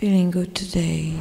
Feeling good today.